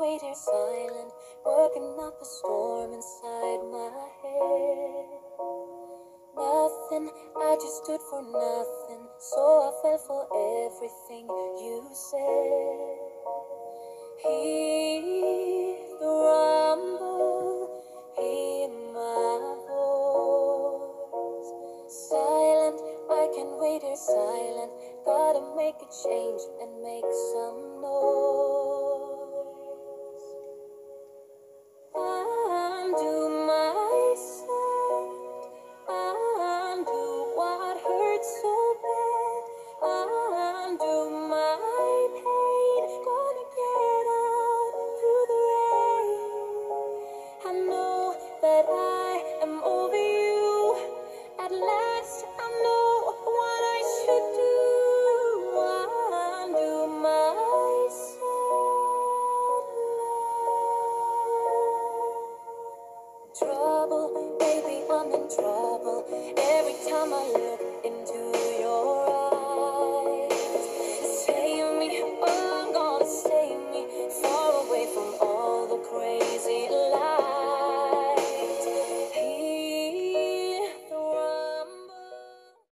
wait here silent, working up a storm inside my head. Nothing, I just stood for nothing, so I fell for everything you said. Hear the rumble, hear my voice. Silent, I can wait here silent. Gotta make a change and make some that I am over you. At last, I know what I should do. Undo myself. Trouble, baby, I'm in trouble. Every time I look